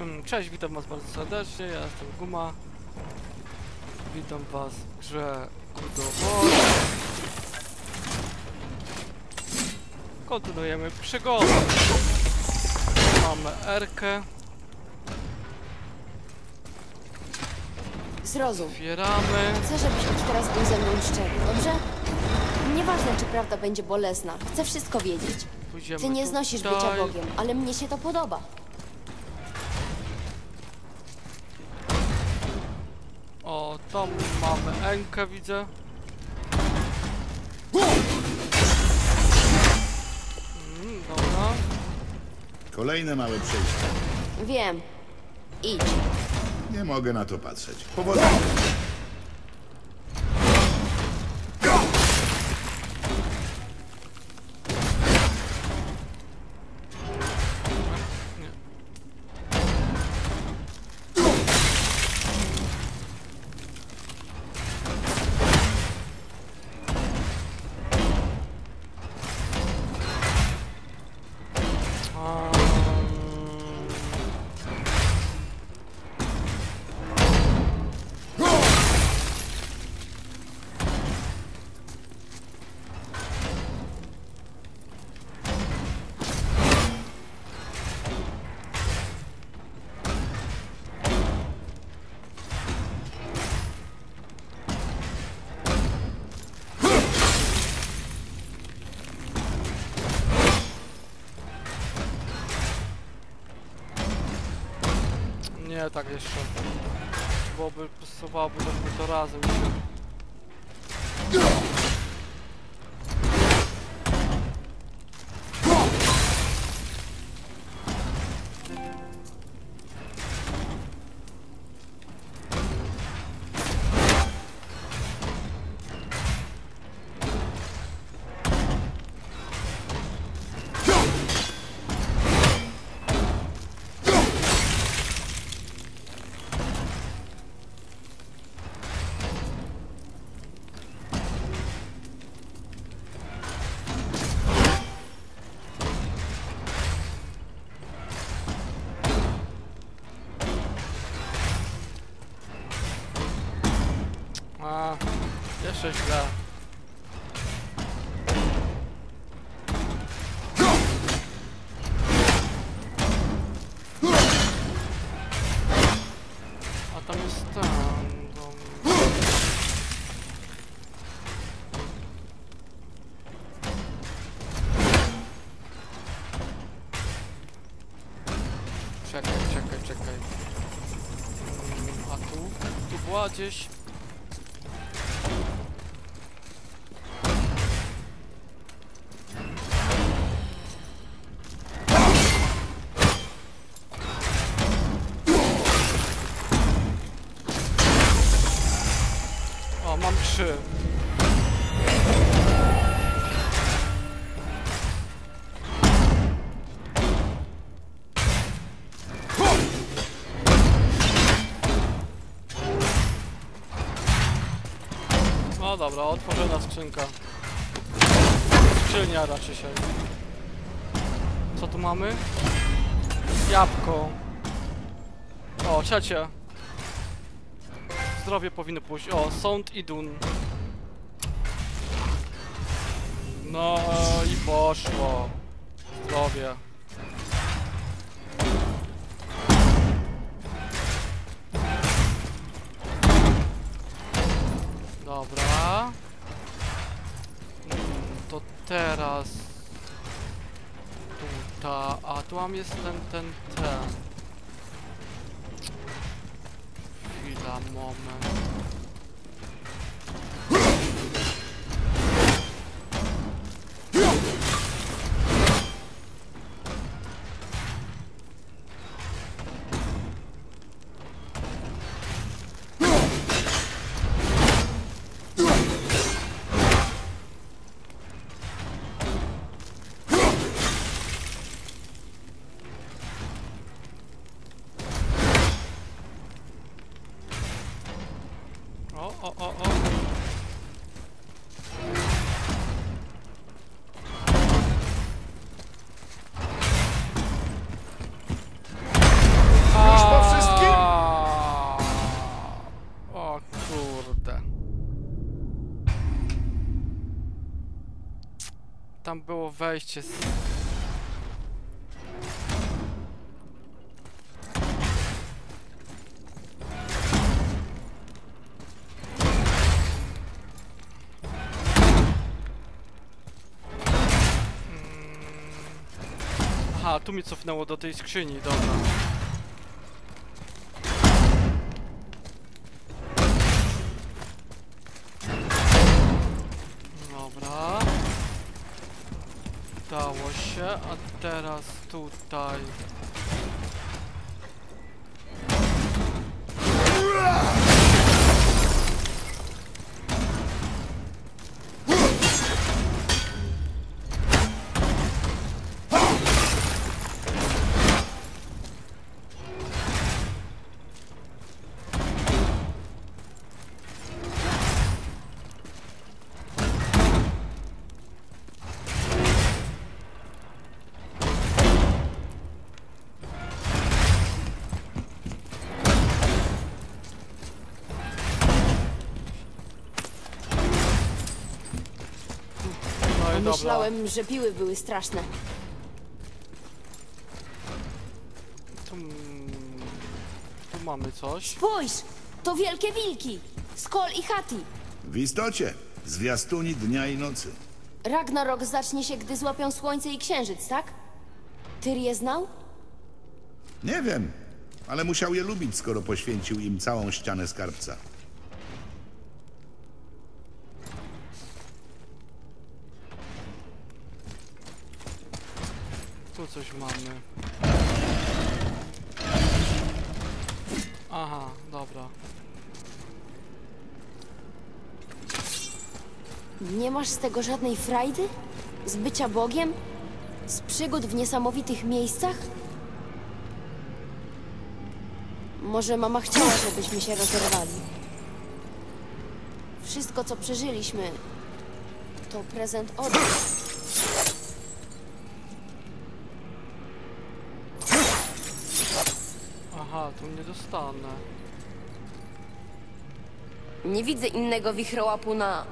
Mm, Cześć, witam was bardzo serdecznie, ja jestem Guma. Witam was w grze War. Kontynuujemy przygodę. Mamy Erkę, Zrozum. otwieramy. Chcę, żebyś od teraz był ze mną szczery, dobrze? Nieważne, czy prawda będzie bolesna. Chcę wszystko wiedzieć. Pójdziemy Ty nie znosisz bycia. Bogiem, ale mnie się to podoba. Tam mamy Enkę, widzę. Mm, dobra. Kolejne małe przejście. Wiem. Idź. Nie mogę na to patrzeć. Powodzenia. Tak jeszcze. Byłoby, pasowałoby to to razem. Tu dobra, otworzona skrzynka. Skrzynia raczej się. Co tu mamy? Jabłko. O, trzecie. Zdrowie powinno pójść. O, sąd i dun. No i poszło. Zdrowie. Tutaj... A, tu o, o, o. Wszystkim? O kurde. Tam było wejście z... Aha, tu mnie cofnęło do tej skrzyni, dobra. Dobra. Udało się, a teraz tutaj. Myślałem, że piły były straszne. Tu, tu mamy coś. Spójrz! To wielkie wilki! Skol i Hati! W istocie, zwiastuni dnia i nocy. Ragnarok zacznie się, gdy złapią słońce i księżyc, tak? Tyr je znał? Nie wiem, ale musiał je lubić, skoro poświęcił im całą ścianę skarbca. Coś mamy. Aha, dobra. Nie masz z tego żadnej frajdy? Z bycia Bogiem? Z przygód w niesamowitych miejscach? Może mama chciała, żebyśmy się rozerwali. Wszystko, co przeżyliśmy, to prezent od. Aha, tu nie dostanę. Nie widzę innego wichrołapu na...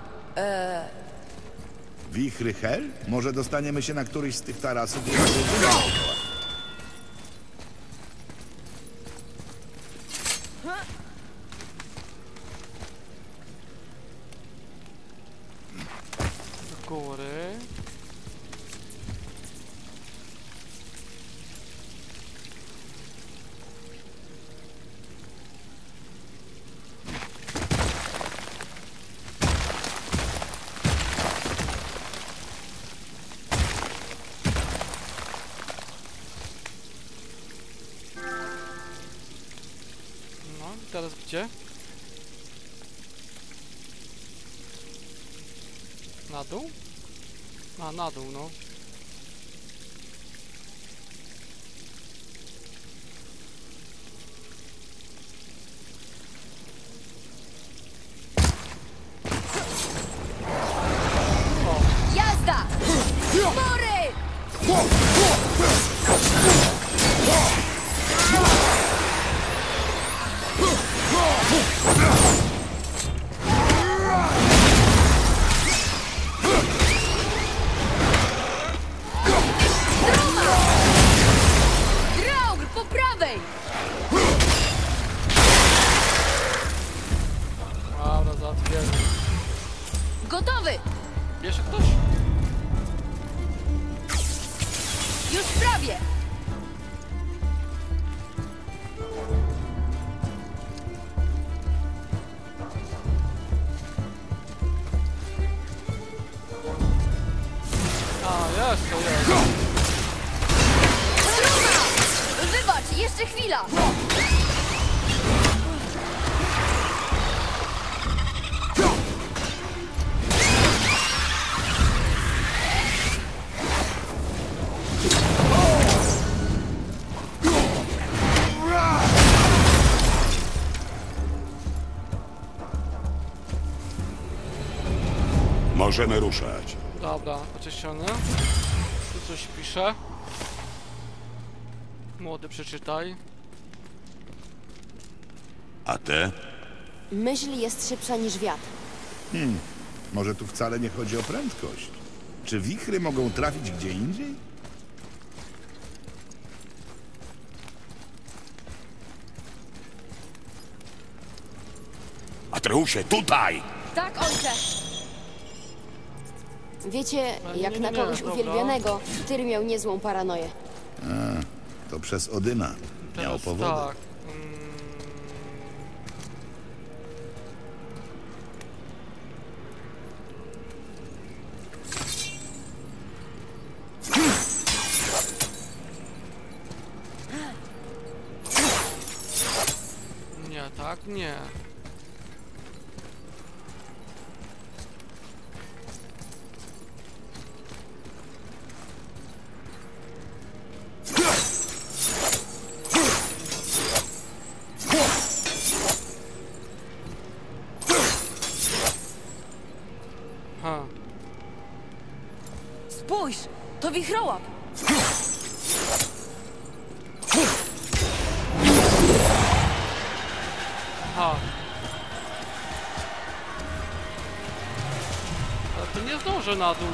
Wichry Hel? Może dostaniemy się na któryś z tych tarasów i A, na Możemy ruszać. Dobra, oczyszczony. Tu coś pisze. Młody, przeczytaj. A te? Myśl jest szybsza niż wiatr. Może tu wcale nie chodzi o prędkość. Czy wichry mogą trafić gdzie indziej? Atreusie, tutaj! Tak, ojcze! Wiecie, Ale jak nie, na nie, kogoś dobra. uwielbianego, Tyr miał niezłą paranoję. To przez Odyna. Miał Teraz powody. tak. Mm, Nie, tak, nie. To nie zdążę na dół.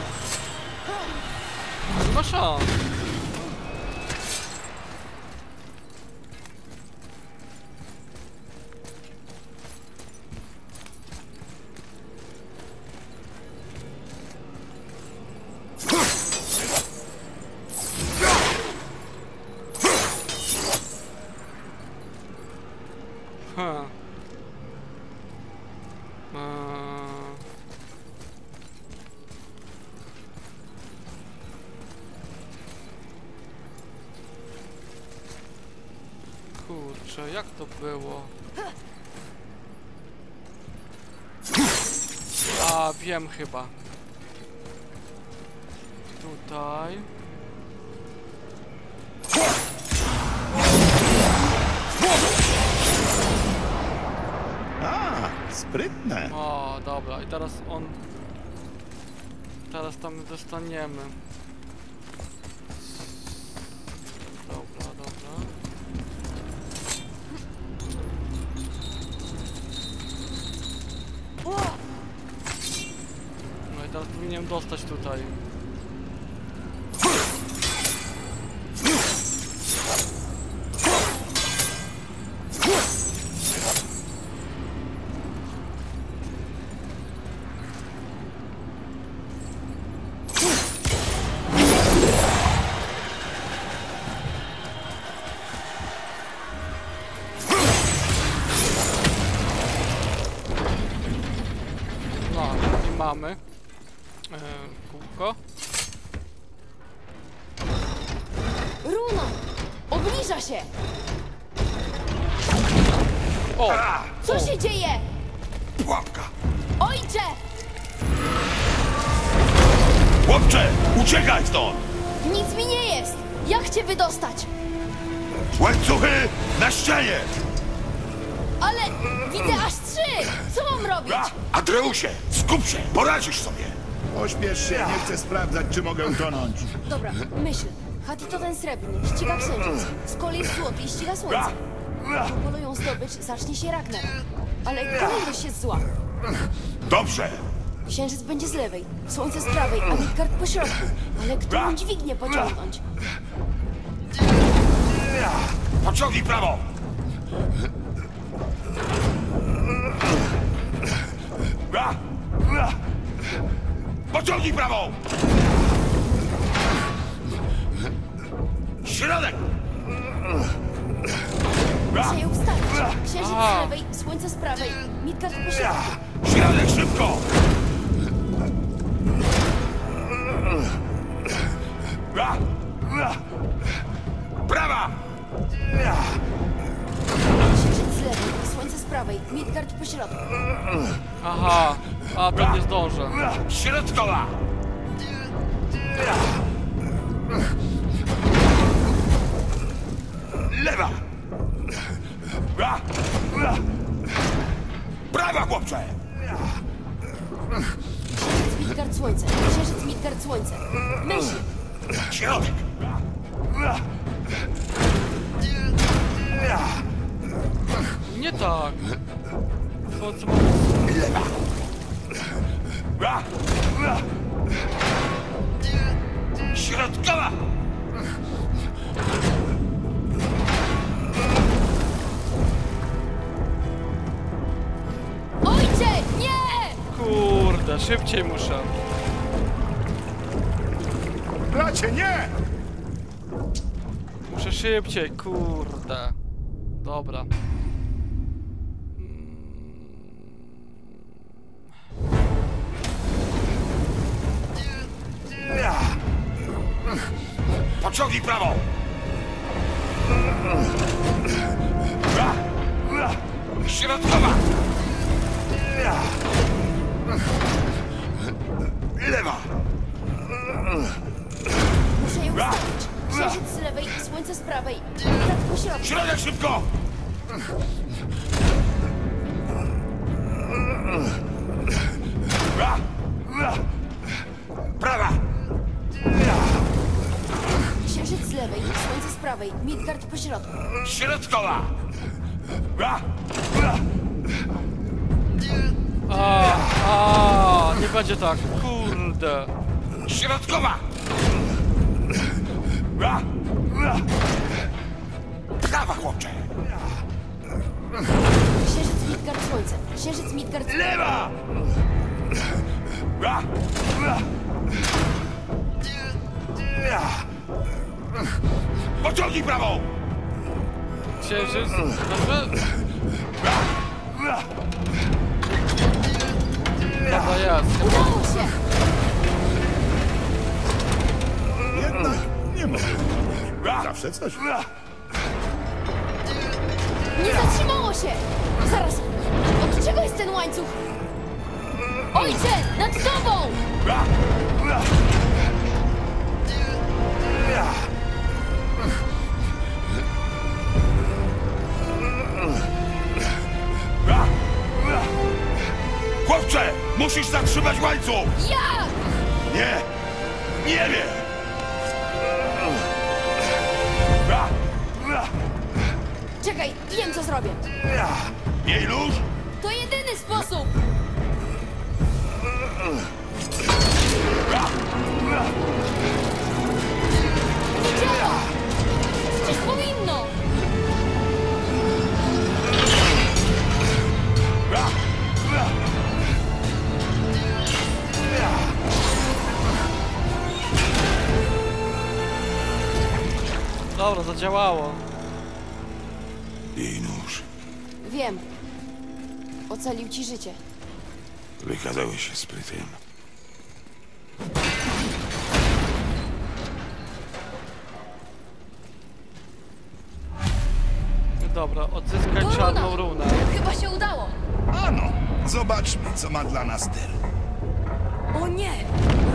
Nie ma szans. To było? A, wiem chyba. Tutaj. A, sprytne. O, dobra, i teraz on... Teraz tam dostaniemy. Dostać tutaj. Ścianie! Ale widzę aż trzy! Co mam robić? A, Atreusie, skup się, poradzisz sobie! Pośpiesz się, nie chcę sprawdzać, czy mogę tonąć. Dobra, myśl. Hati to ten srebrny, ściga księżyc. Z kolei jest złoty i ściga słońce. Jak polują zdobycz, zacznie się Ragnarok. Ale kolejność jest zła. Dobrze, Księżyc będzie z lewej, słońce z prawej, a Midgard po środku. Ale kto ją dźwignie pociągnąć? pociągnij prawo! Pociągnij prawą! Środek! Księżyc z lewej, słońce z prawej, Midgard po środku. Środek, szybko! Prawa! Prawej, Midgard po środku. Aha, a to nie zdążę. Środkowa! Lewa! Prawa, chłopcze! Księżyc, Midgard, słońce. Księżyc, Midgard, słońce. Myśl. Środek! Nie tak. Po co mam... Środkowa! Ojcze, nie! Kurde, szybciej muszę. Bracie, nie! Muszę szybciej, kurde. Dobra. Pociągnij prawą! Środkowa! Lewa! Muszę ją ustawić. Księżyc z lewej, słońce z prawej. Tak po środku. Środek szybko! Będzie tak. Kurde. Środkowa! Prawa, chłopcze! Księżyc, Midgard, słońce. Księżyc, Midgard, Lewa! Pociągnij prawą! Księżyc. Dobrze? Dobra, jest. Udało się! Jednak nie mogę. Zawsze coś. Nie zatrzymało się! Zaraz! Od czego jest ten łańcuch? Ojcze! Nad tobą! Chłopcze! Musisz zatrzymać łańcuch! Jak? Nie! Nie wiem! Czekaj, wiem co zrobię. Jej luz? To jedyny sposób! Dobra, zadziałało. Jej nóż. Wiem. Ocalił ci życie. Wykazałeś się sprytem. Dobra, odzyskaj To czarną runa. runę. Chyba się udało. Ano, zobaczmy, co ma dla nas Ter. O nie!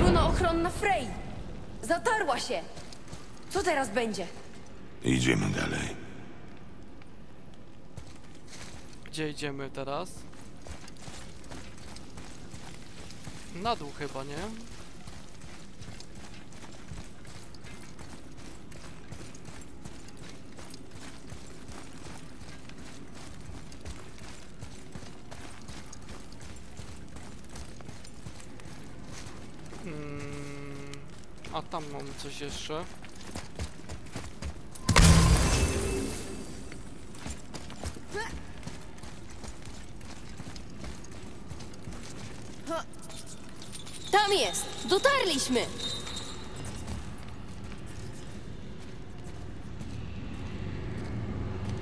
Runa ochronna Frey! Zatarła się! Co teraz będzie? Idziemy dalej. Gdzie idziemy teraz? Na dół chyba, nie? Mm, a tam mamy coś jeszcze. Tam jest! Dotarliśmy!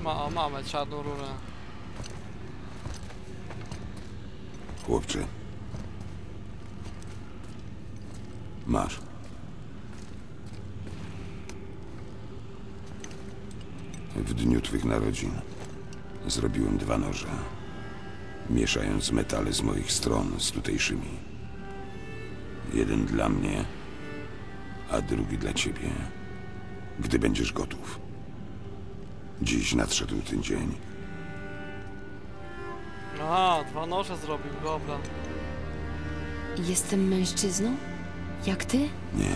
Ma, mamy czarną runę. Chłopcze. Masz. W dniu twych narodzin zrobiłem dwa noże, mieszając metale z moich stron z tutejszymi. Jeden dla mnie, a drugi dla ciebie, gdy będziesz gotów. Dziś nadszedł ten dzień. Aha, dwa noże zrobił, dobra. Jestem mężczyzną? Jak ty? Nie.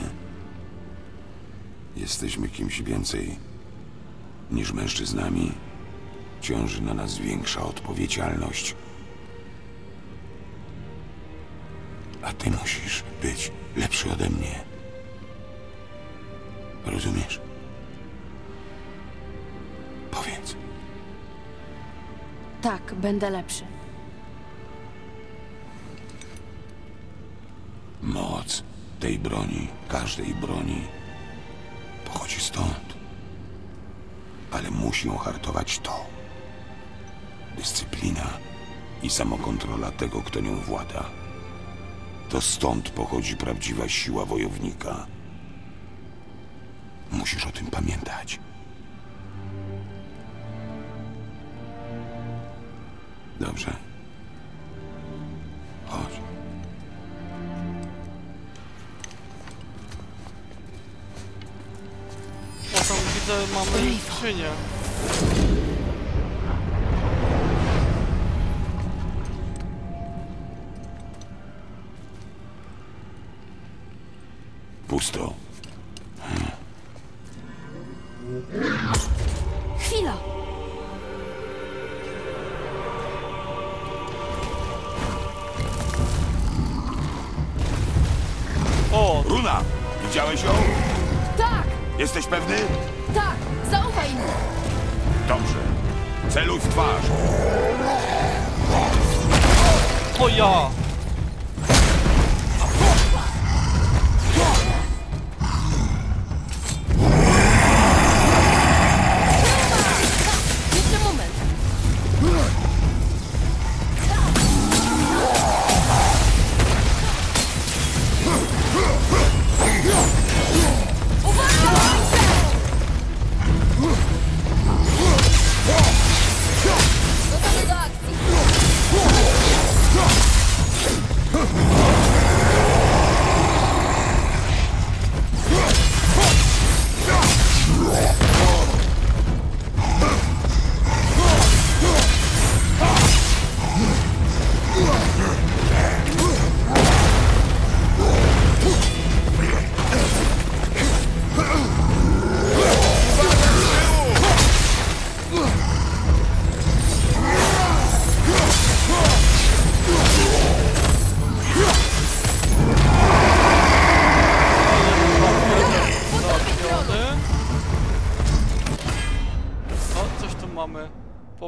Jesteśmy kimś więcej niż mężczyznami. Ciąży na nas większa odpowiedzialność. A ty musisz być lepszy ode mnie. Rozumiesz? Powiedz. Tak, będę lepszy. Moc tej broni, każdej broni, pochodzi stąd. Ale musi ją hartować to. Dyscyplina i samokontrola tego, kto nią włada. To stąd pochodzi prawdziwa siła wojownika. Musisz o tym pamiętać. Dobrze. Chodź. O, tam widzę, mamy skrzynię. Cristo.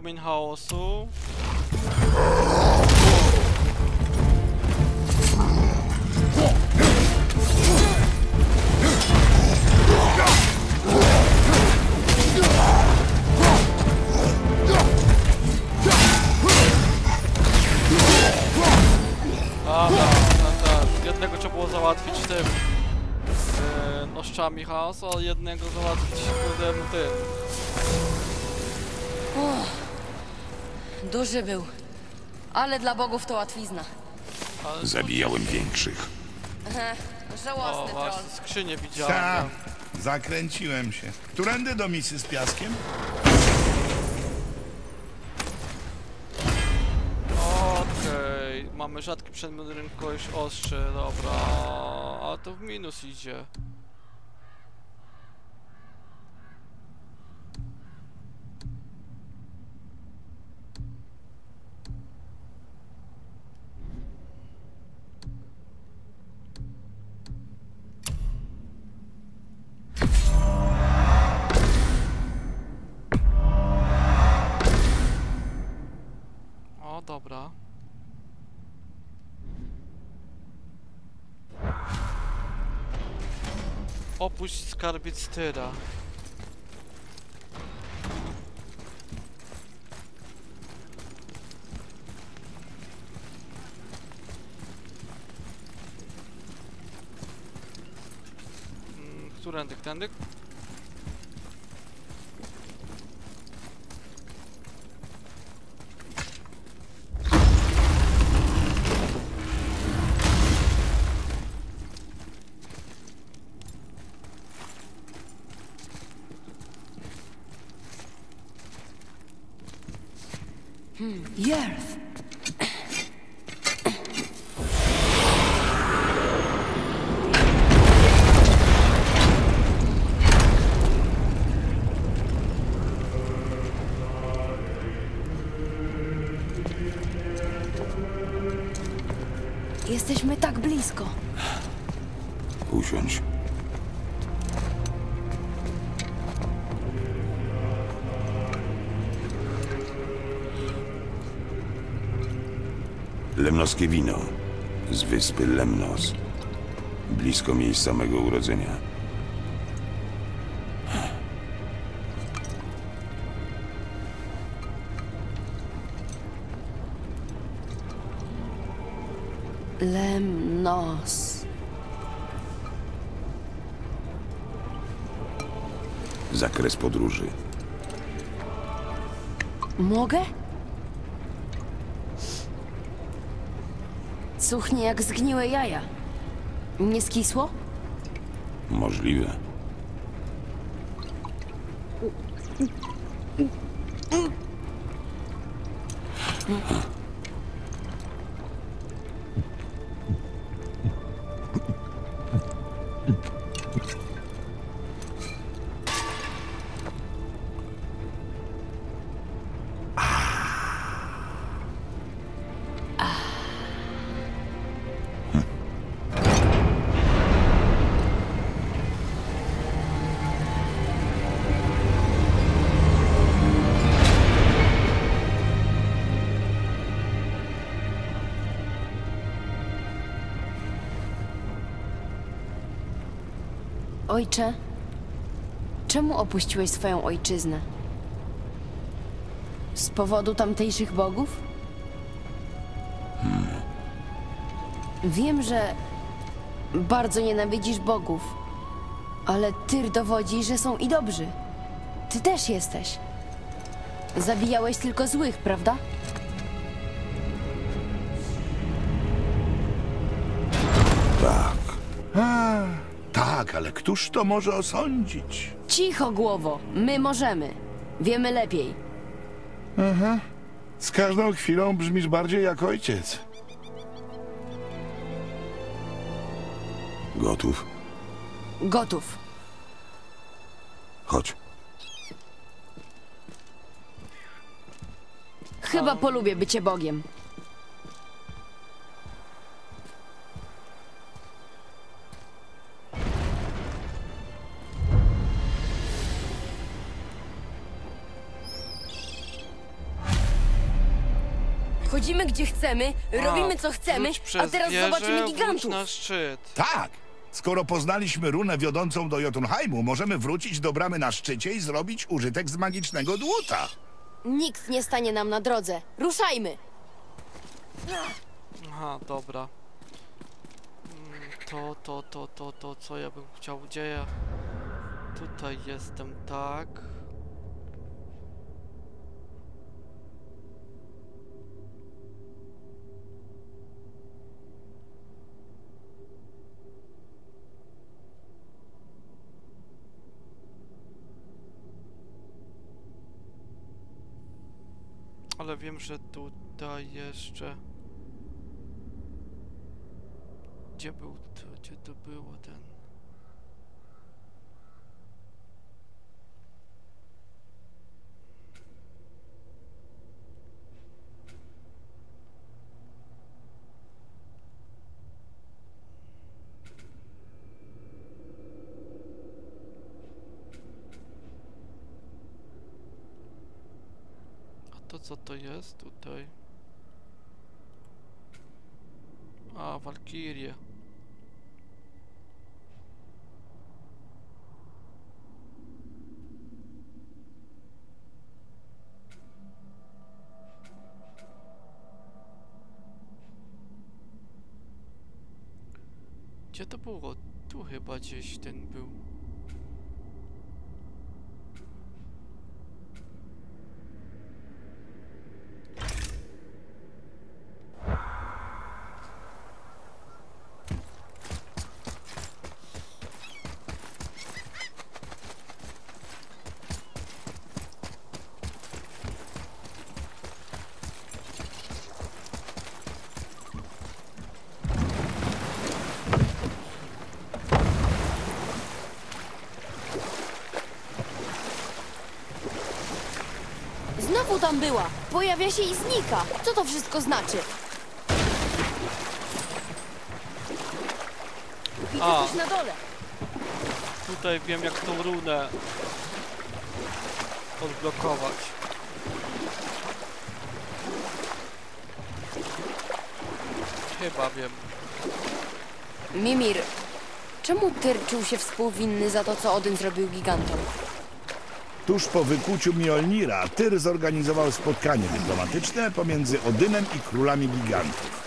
Płomień chaosu. Dobra, tak, tak. Jednego trzeba było załatwić tym e, noszczami chaosu, a jednego załatwić tym, tym. Duży był. Ale dla bogów to łatwizna. Zabijałem większych. o, Żałosny troll. właśnie, skrzynię widziałem. Ta, ja. zakręciłem się. Którędy do misy z piaskiem? Okej, mamy rzadki przedmiot rynkowość ostrzy, dobra. A to w minus idzie. Dobra. Opuść skarbiec Tyra. Mm, Którędy, tędy? Yerth! Jesteśmy tak blisko. Usiądź. Wino z wyspy Lemnos, blisko miejsca mego urodzenia. Lemnos. Zakres podróży. Mogę? Cuchnie jak zgniłe jaja. Nie skisło? Możliwe. Ojcze, czemu opuściłeś swoją ojczyznę? Z powodu tamtejszych bogów? Wiem, że bardzo nienawidzisz bogów, ale Tyr dowodzi, że są i dobrzy. Ty też jesteś. Zabijałeś tylko złych, prawda? Tak, ale któż to może osądzić? Cicho, głowo. My możemy. Wiemy lepiej. Z każdą chwilą brzmisz bardziej jak ojciec. Gotów? Gotów. Chodź. Chyba polubię bycie Bogiem. Chodzimy gdzie chcemy, robimy co chcemy, przez a teraz wieżę, zobaczymy wróć gigantów. na szczyt. Tak! Skoro poznaliśmy runę wiodącą do Jotunheimu, możemy wrócić do bramy na szczycie i zrobić użytek z magicznego dłuta. Nikt nie stanie nam na drodze. Ruszajmy! Aha, dobra. Mm, To, to, to, to, to, co ja bym chciał, gdzie ja... Tutaj jestem, tak. Ale wiem, że tutaj jeszcze... Gdzie był to, gdzie to było ten? A to co to jest tutaj? A, Walkirie. Gdzie to było? Tu chyba gdzieś ten był. Znowu tam była! Pojawia się i znika! Co to wszystko znaczy? Widzę A. coś na dole. Tutaj wiem jak tą runę odblokować. Chyba wiem. Mimir, czemu Tyr czuł się współwinny za to, co Odyn zrobił gigantom? Tuż po wykuciu Mjolnira, Tyr zorganizował spotkanie dyplomatyczne pomiędzy Odynem i królami gigantów.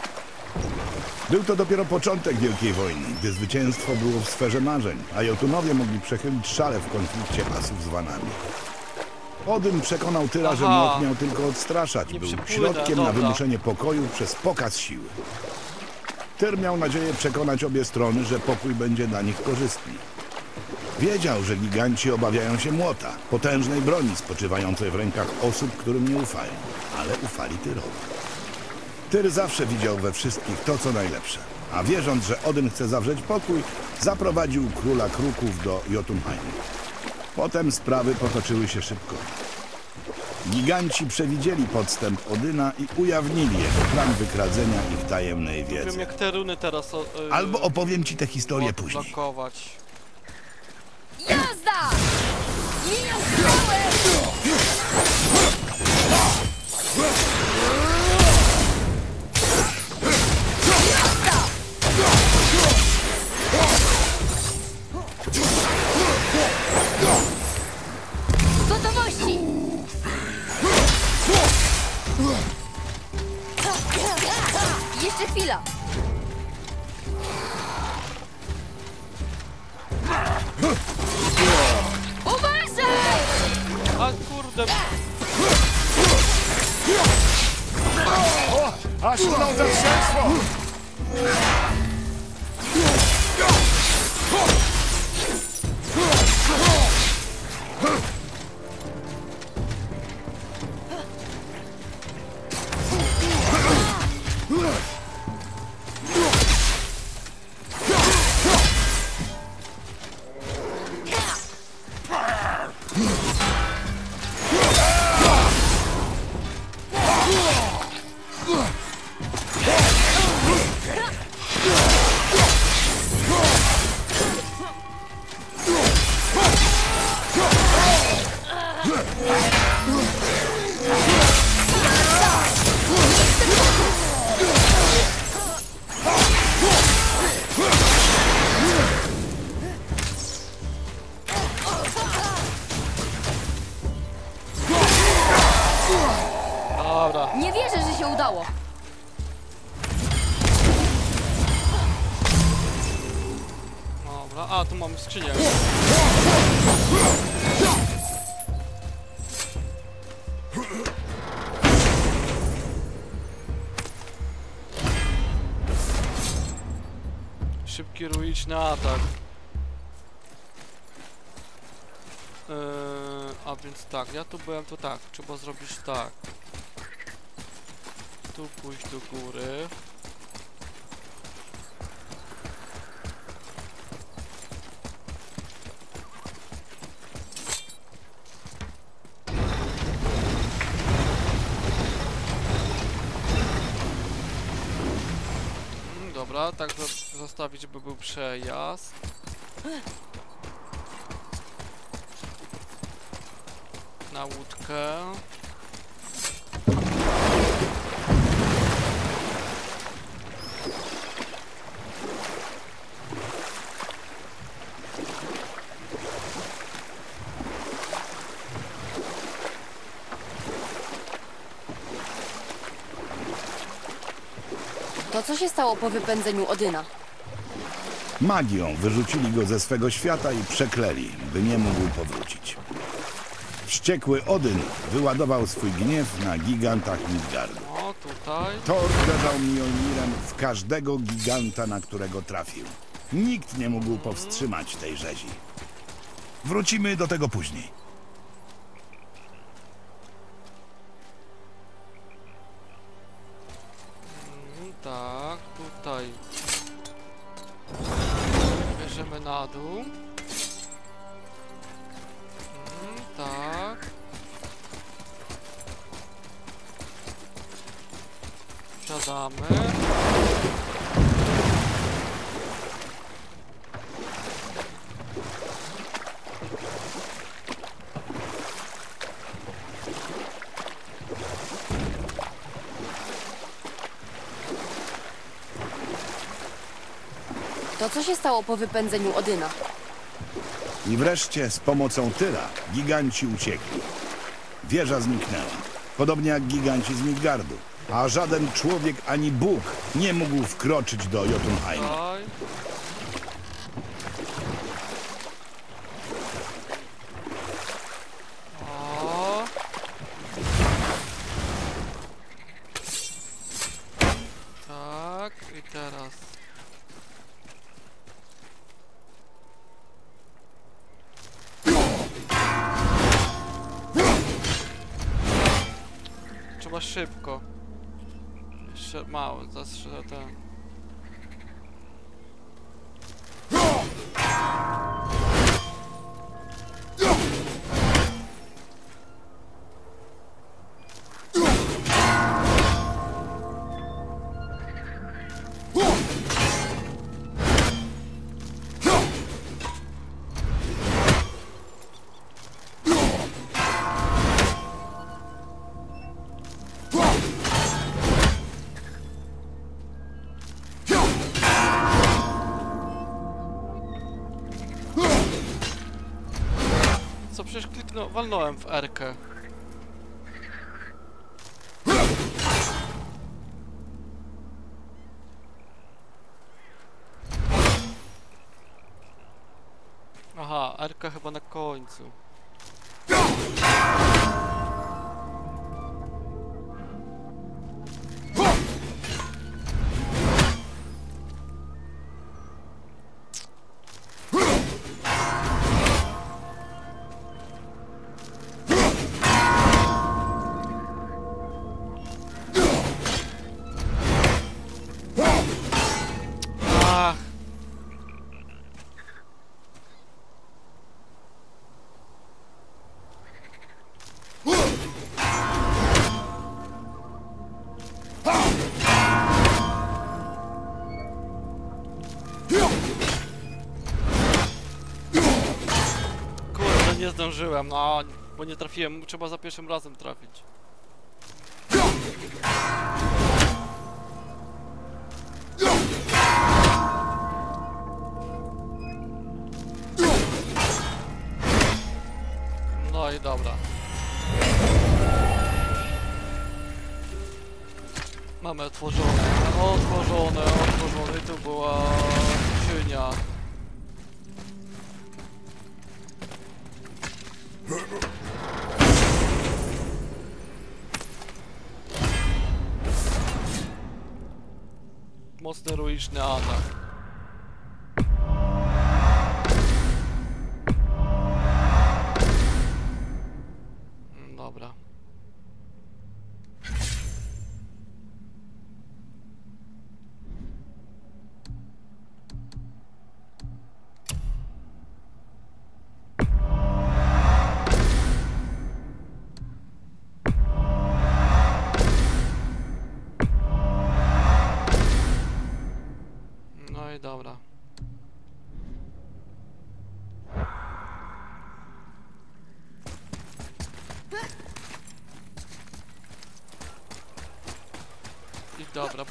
Był to dopiero początek Wielkiej Wojny, gdy zwycięstwo było w sferze marzeń, a Jotunowie mogli przechylić szale w konflikcie asów z Wanami. Odyn przekonał Tyra, że Aha. młot miał tylko odstraszać, Nie był środkiem na dobra. wymuszenie pokoju przez pokaz siły. Tyr miał nadzieję przekonać obie strony, że pokój będzie dla nich korzystny. Wiedział, że giganci obawiają się młota, potężnej broni spoczywającej w rękach osób, którym nie ufają, ale ufali Tyrowi. Tyr zawsze widział we wszystkich to, co najlepsze, a wierząc, że Odyn chce zawrzeć pokój, zaprowadził króla kruków do Jotunheimu. Potem sprawy potoczyły się szybko. Giganci przewidzieli podstęp Odyna i ujawnili jego plan wykradzenia ich tajemnej Nie wiem wiedzy. jak te runy teraz... O, y, Albo opowiem ci tę historię później. odblokować. Mamy skrzynię. Szybki ruiczny atak. Yy, a więc tak, ja tu byłem, to tak, trzeba zrobić tak. Tu pójść do góry. Mm, Dobra, tak zo- zostawić, żeby był przejazd. Na łódkę. Co się stało po wypędzeniu Odyna? Magią wyrzucili go ze swego świata i przekleli, by nie mógł powrócić. Wściekły Odyn wyładował swój gniew na gigantach Midgardu. O, tutaj. Thor uderzał Mjolnirem w każdego giganta, na którego trafił. Nikt nie mógł powstrzymać tej rzezi. Wrócimy do tego później. Się stało po wypędzeniu Odyna? I wreszcie z pomocą Tyra giganci uciekli. Wieża zniknęła, podobnie jak giganci z Midgardu. A żaden człowiek ani Bóg nie mógł wkroczyć do Jotunheimu. Jeszcze mało, przecież kliknął, walnąłem w R-kę. Aha, R-ka chyba na końcu. Zdążyłem, no, bo nie trafiłem, trzeba za pierwszym razem trafić. No i dobra. Mamy otworzone, otworzone, otworzone. Tu była skrzynia. No, no.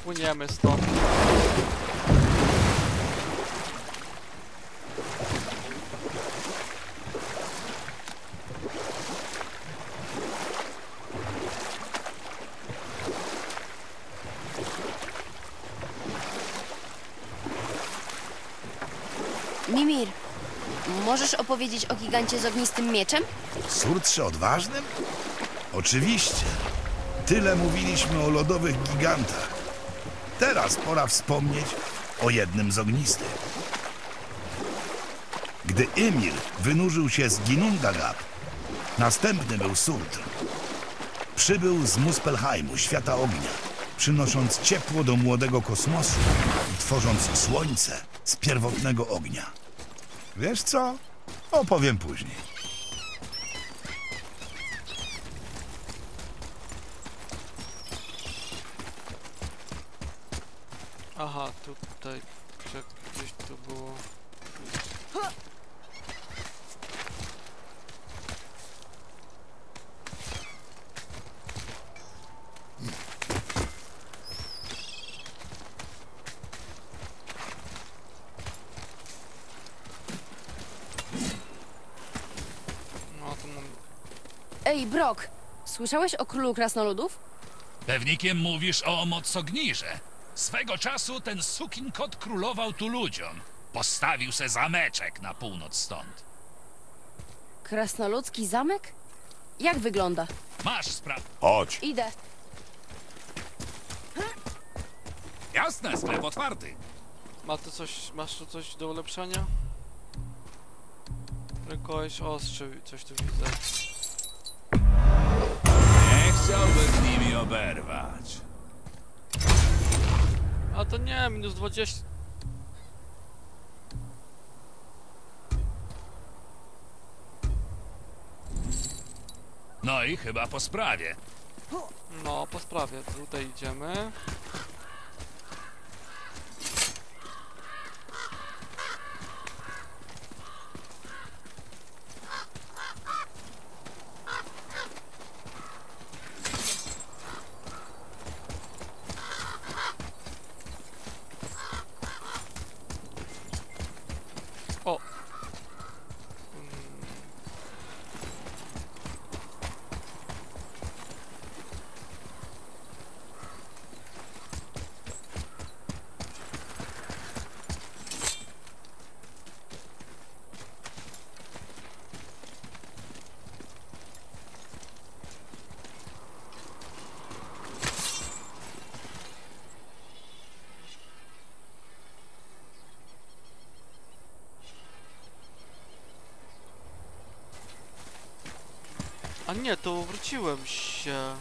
Płyniemy stąd. Mimir, możesz opowiedzieć o gigancie z ognistym mieczem? Surtrze odważnym? Oczywiście. Tyle mówiliśmy o lodowych gigantach. Teraz pora wspomnieć o jednym z ognistych. Gdy Ymir wynurzył się z Ginnungagap, następny był Surtr. Przybył z Muspelheimu, świata ognia, przynosząc ciepło do młodego kosmosu i tworząc słońce z pierwotnego ognia. Wiesz co? Opowiem później. Aha, tutaj gdzie- gdzieś tu było. Ej, Brok, słyszałeś o królu krasnoludów? Pewnikiem mówisz o Mocognirze. Swego czasu ten sukin kot królował tu ludziom. Postawił se zameczek na północ stąd. Krasnoludzki zamek? Jak wygląda? Masz sprawę. Chodź. Idę. Jasne, sklep otwarty. Ma tu coś, masz tu coś do ulepszenia? Kogoś ostrzy, coś tu widzę. Chciałbym z nimi oberwać. A to nie, minus 20. No i chyba po sprawie. No, po sprawie, tutaj idziemy. O! Mm. A nie, to wróciłem się.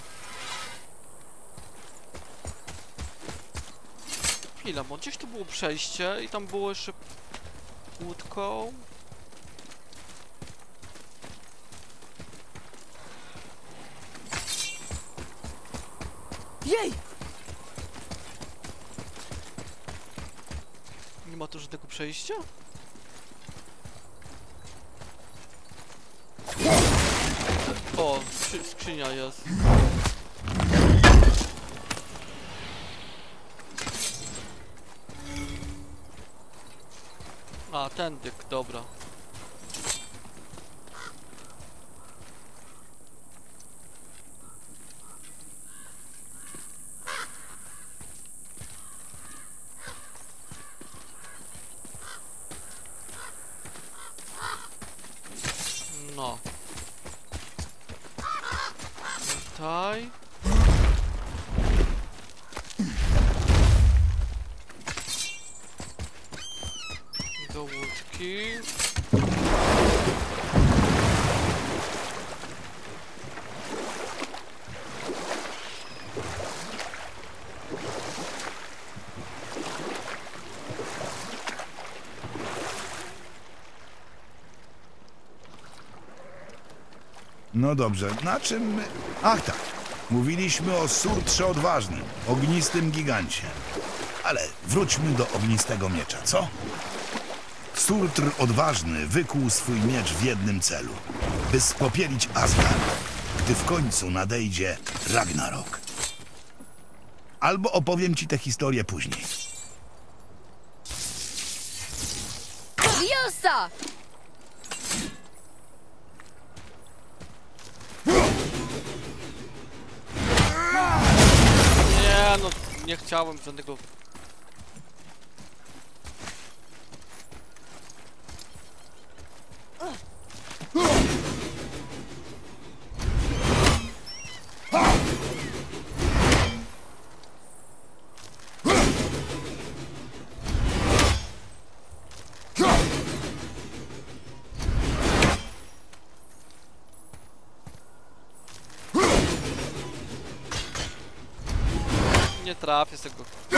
Chwila, bo gdzieś tu było przejście i tam było jeszcze łódką. Jej! Nie ma tu żadnego przejścia? O, skrzy skrzynia jest. A, ten dobra. No. Tutaj. I do łódki. No dobrze, na czym. Ach tak, mówiliśmy o Surtrze Odważnym, ognistym gigancie. Ale wróćmy do ognistego miecza, co? Surtr Odważny wykuł swój miecz w jednym celu, by spopielić Asgard, gdy w końcu nadejdzie Ragnarok. Albo opowiem ci tę historię później. Nie chciałem żadnego. Nie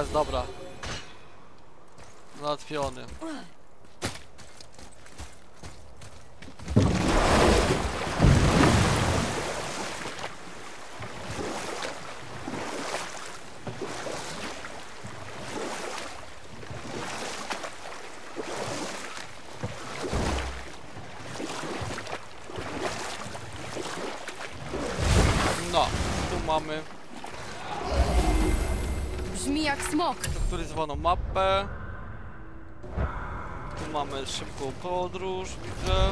Jest, dobra. Załatwiony. No, tu mamy Brzmi jak smok. Aktualizowaną mapę. Tu mamy szybką podróż, widzę.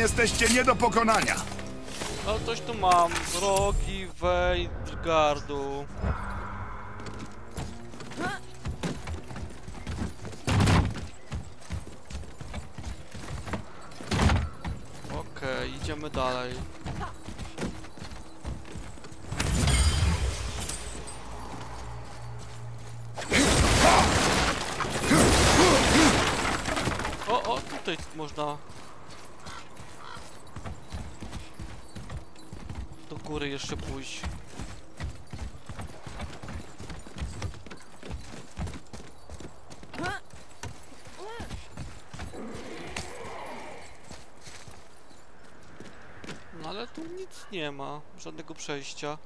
Jesteście nie do pokonania. Ale coś tu mam. Rogi Weidgardu. Okej, idziemy dalej. O, o, tutaj można góry jeszcze pójść. No ale tu nic nie ma, żadnego przejścia.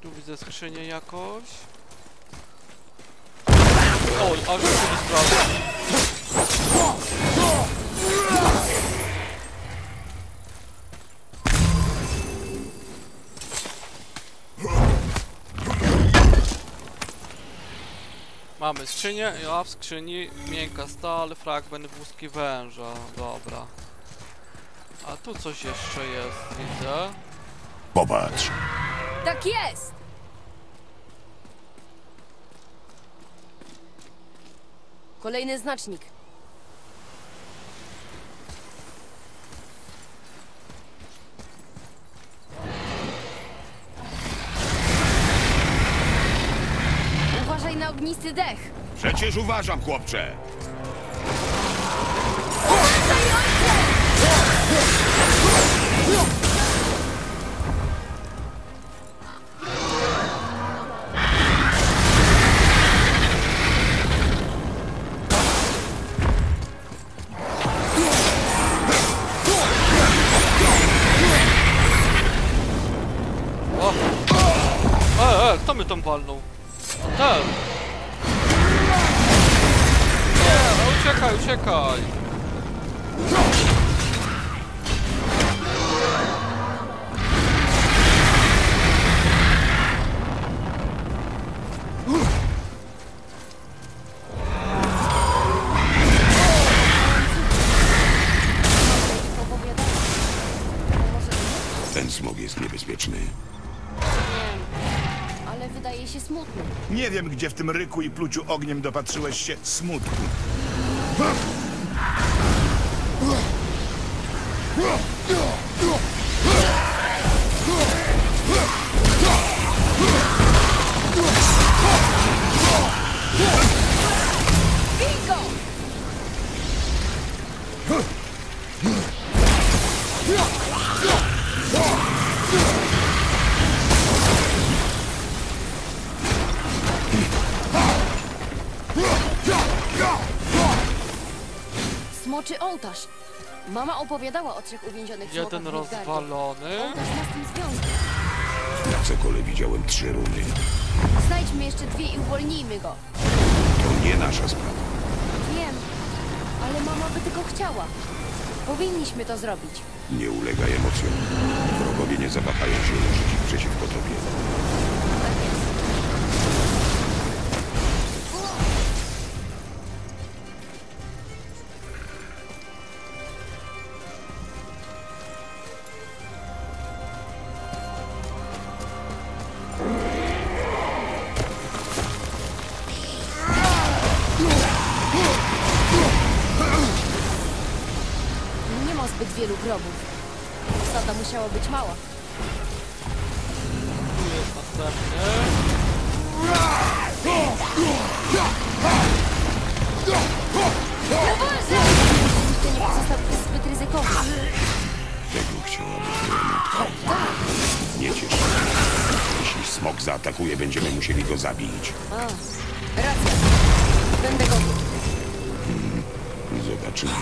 Tu skrzynię jakoś. Oj, aż się nie sprawdza. Mamy skrzynię, ja w skrzyni miękka stal, fragment wózki węża, dobra. A tu coś jeszcze jest, widzę. Popatrz. Tak jest! Kolejny znacznik. Uważaj na ognisty dech. Przecież uważam, chłopcze. Mnie tam walnął? Ten! Nie, no uciekaj, uciekaj! Gdzie w tym ryku i pluciu ogniem dopatrzyłeś się smutku. Ołtarz. Mama opowiadała o trzech uwięzionych Jeden smokach w Midgardzie. rozwalony. Ołtarz ma z tym związek. Na widziałem trzy runy. Znajdźmy jeszcze dwie i uwolnijmy go. To nie nasza sprawa. Wiem, ale mama by tylko chciała. Powinniśmy to zrobić. Nie ulegaj emocjom. Wrogowie nie zawahają się użyć ich przeciwko tobie. Być mała. Tu jest następny. To nie pozostał zbyt ryzykowny. Tego chciałaby twoja matka. Nie ciesz się. Jeśli smok zaatakuje, będziemy musieli go zabić. A, racja. Będę gotów. Zobaczymy.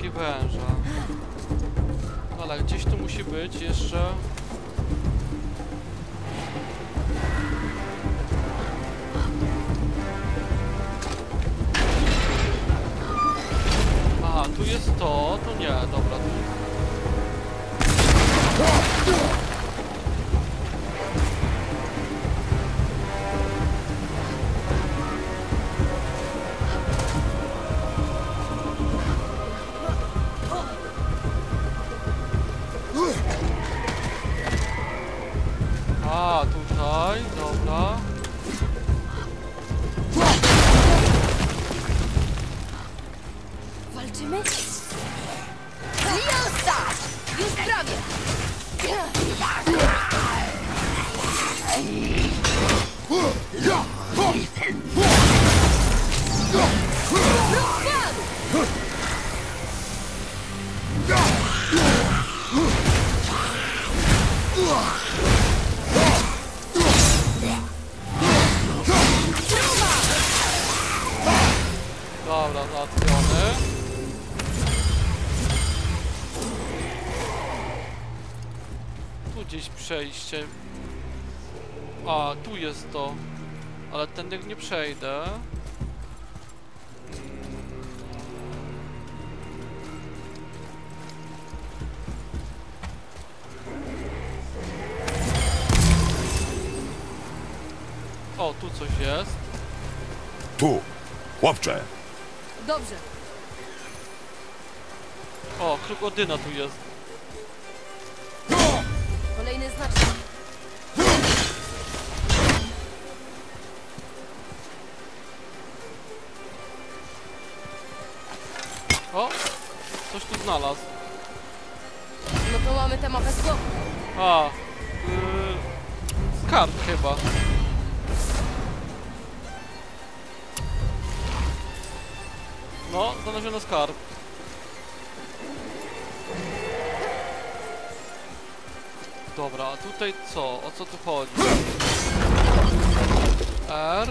I fragment A, tutaj, dobra. Walczymy? Jazda! Już prawie! Dobra, przejście. A, tu jest to. Ale tędy nie przejdę. O, tu coś jest. Tu, chłopcze. Dobrze. O, kruk Odyna tu jest. Znaleziono skarb. Dobra, a tutaj co? O co tu chodzi? R.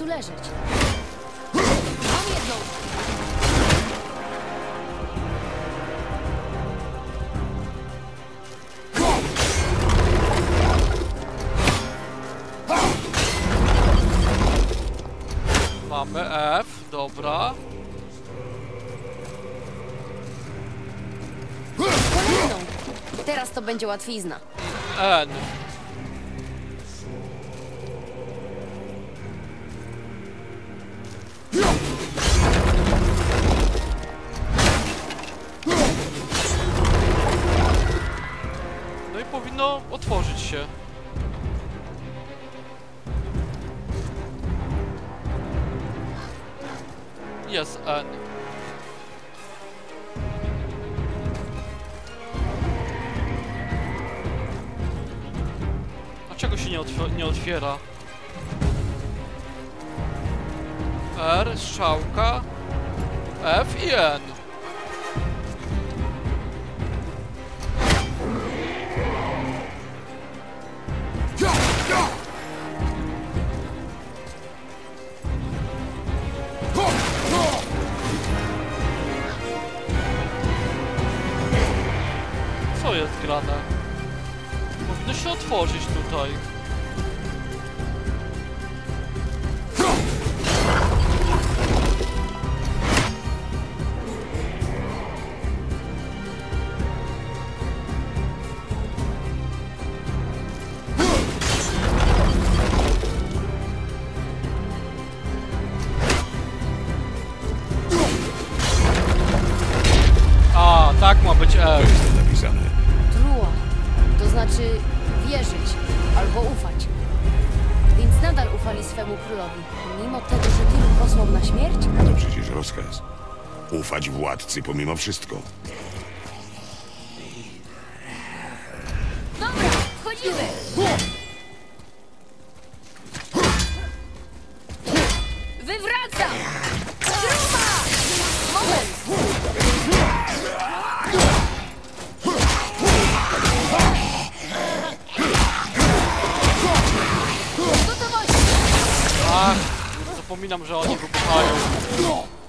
tu leżeć. Mam jedną. Mamy F, dobra. Kolejną. Teraz to będzie łatwizna. N. władcy pomimo wszystko. Dobra, wchodzimy! Wywracam! Grupa! Moment! Ach, zapominam, że oni wybuchają.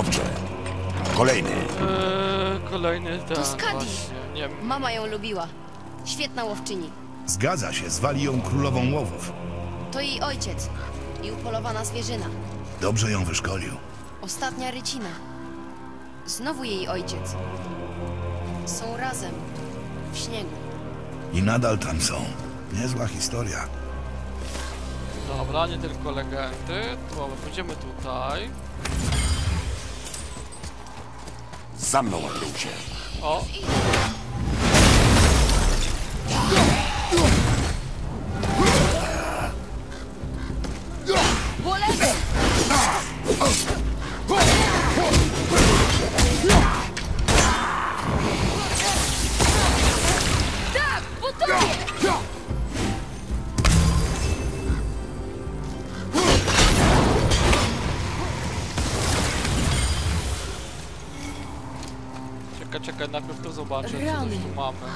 Tu, łowcze. Kolejny. Eee, kolejny ten Skadi. właśnie. Nie wiem. Mama ją lubiła. Świetna łowczyni. Zgadza się, zwali ją królową łowów. To jej ojciec i upolowana zwierzyna. Dobrze ją wyszkolił. Ostatnia rycina. Znowu jej ojciec. Są razem. W śniegu. I nadal tam są. Niezła historia. Dobra, nie tylko legendy. Dobra, pójdziemy tutaj. Za mną, Atreusie. O,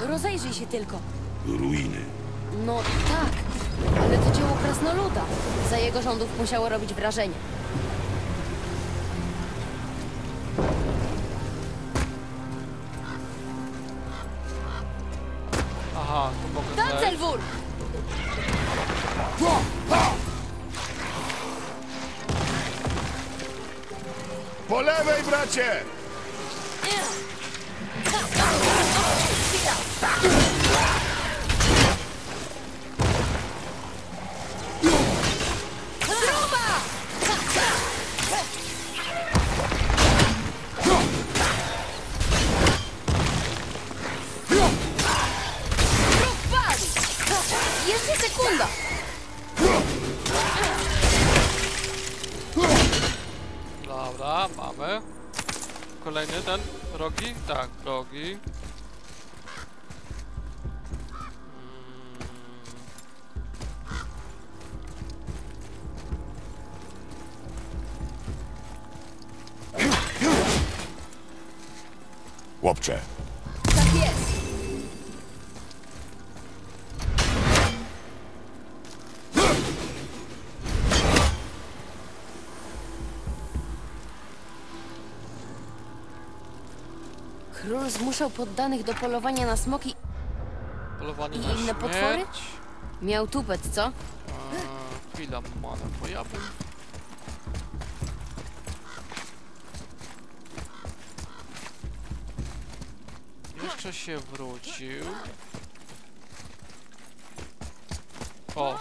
Rozejrzyj się tylko. Ruiny. No tak, ale to dzieło krasnoluda. Za jego rządów musiało robić wrażenie. Rogi? Zmuszał poddanych do polowania na smoki. Polowanie I na inne śmierć. potwory? Miał tupet, co? Eee, chwila, mana pojawu. Jeszcze się wrócił. O,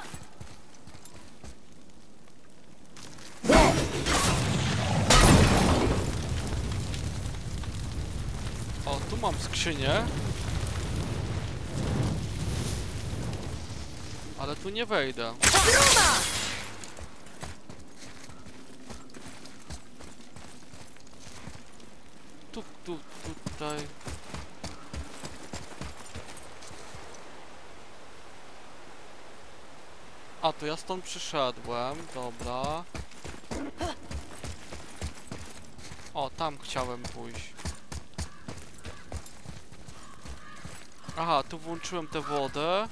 mam skrzynię. Ale tu nie wejdę. Truma! Tu, tu, tutaj. A, to ja stąd przyszedłem, dobra. O, tam chciałem pójść. Aha, tu włączyłem tę wodę.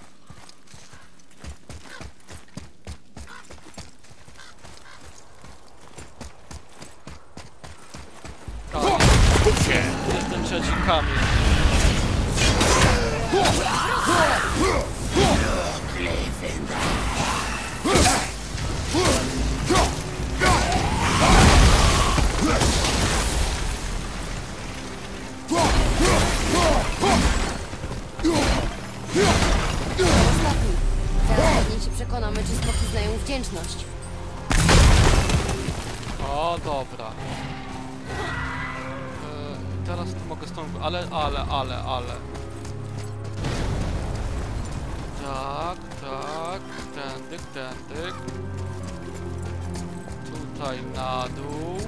Ale, ale. Tak, tak. Tędy, tędy. Tutaj na dół.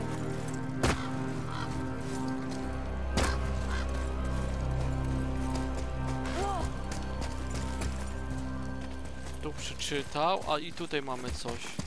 Tu przeczytał, a i tutaj mamy coś.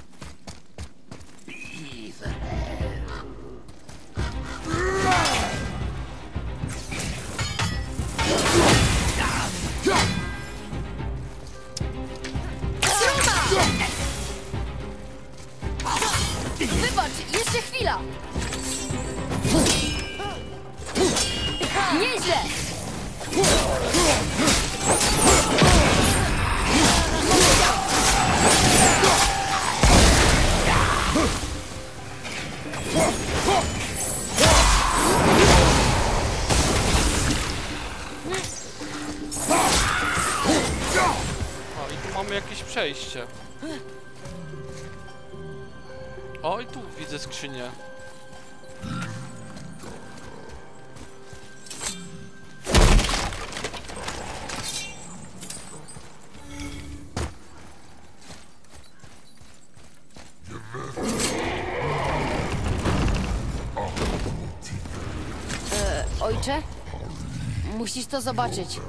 To zobaczyć.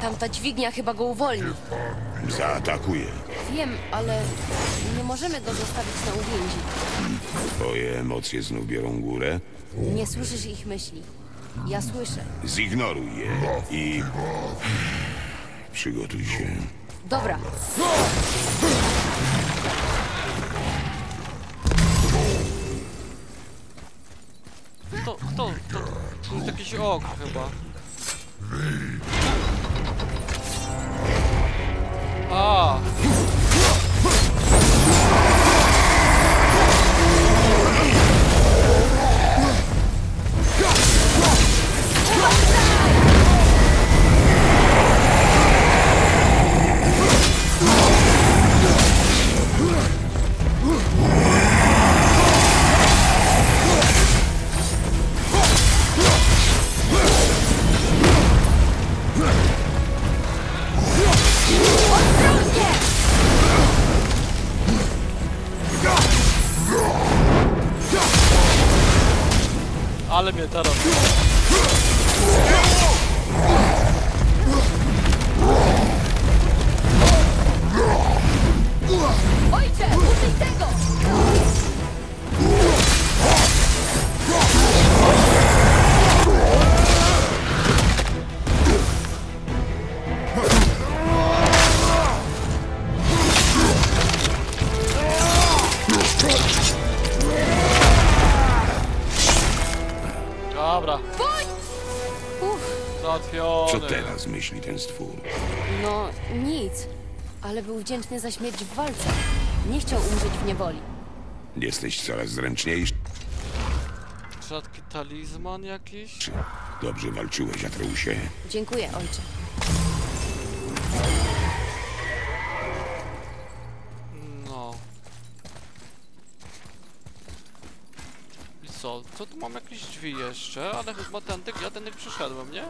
Tamta dźwignia chyba go uwolni. Zaatakuje. Wiem, ale nie możemy go zostawić na uwięzi. Twoje emocje znów biorą górę. Nie słyszysz ich myśli. Ja słyszę. Zignoruj je i... Przygotuj się. Dobra, To, to, to, to jest jakiś ok chyba. Wdzięczny za śmierć w walce. Nie chciał umrzeć w niewoli. Jesteś coraz zręczniejszy. Rzadki talizman jakiś? Dobrze walczyłeś, Atreusie. Dziękuję, ojcze. No. I co? Co tu mam jakieś drzwi jeszcze? Ale chyba tędy, ja tędy przyszedłem, nie?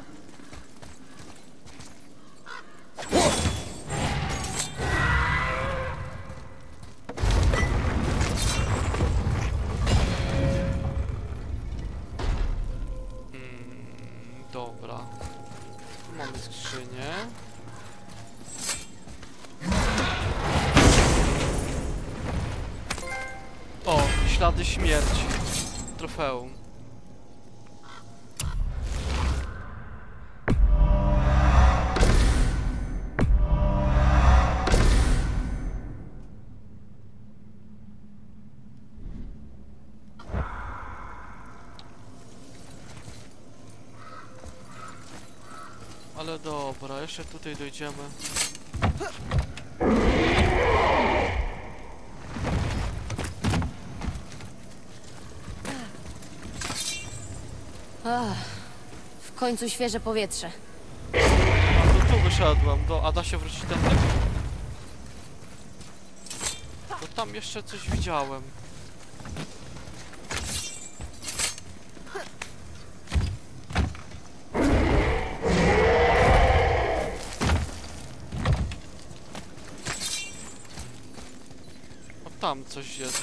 Ślady śmierci. Trofeum. Ale dobra, jeszcze tutaj dojdziemy. końcu świeże powietrze. A to tu wyszedłem, do, a da się wrócić ten Bo tam jeszcze coś widziałem. O, tam coś jest.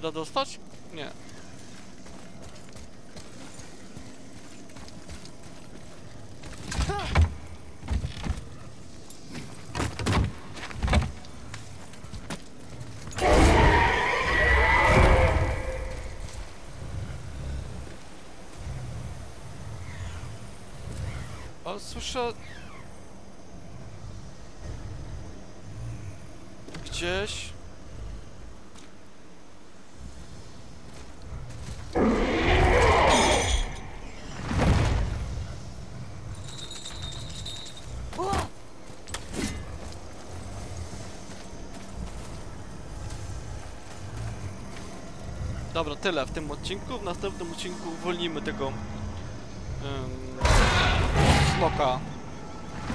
Nie da dostać? Nie. Ale słyszę... Gdzieś... Dobra, tyle w tym odcinku. W następnym odcinku uwolnimy tego um, smoka.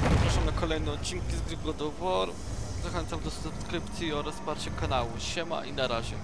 Zapraszam na kolejne odcinki z gry God. Zachęcam do subskrypcji oraz wsparcia kanału. Siema i na razie.